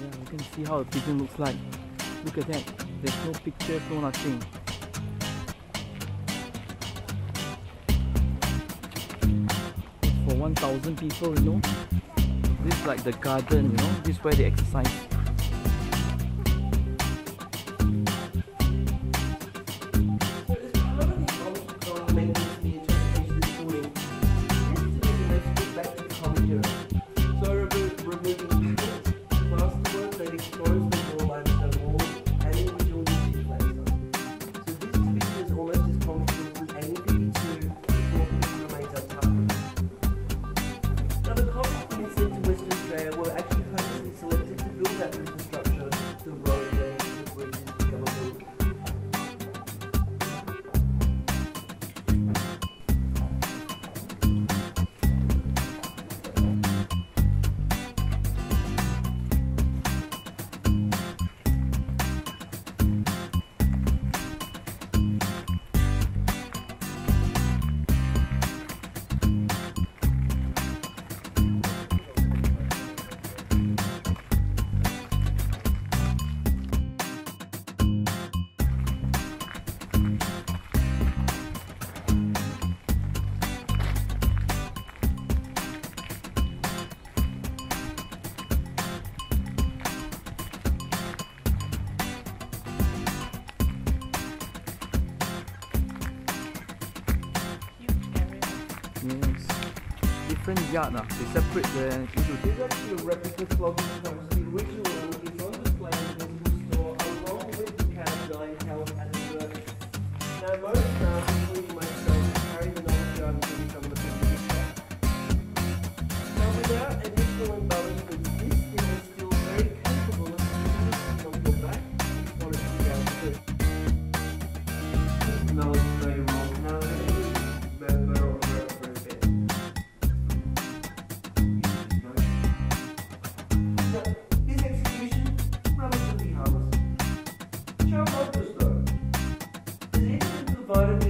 Yeah, you can see how a pigeon looks like. Look at that. There's no pictures, no nothing. For 1,000 people, you know. This is like the garden, you know. This is where they exercise. program were actually consciously selected to do that. Yes. Different yard, ah. they separate the into Listen to the.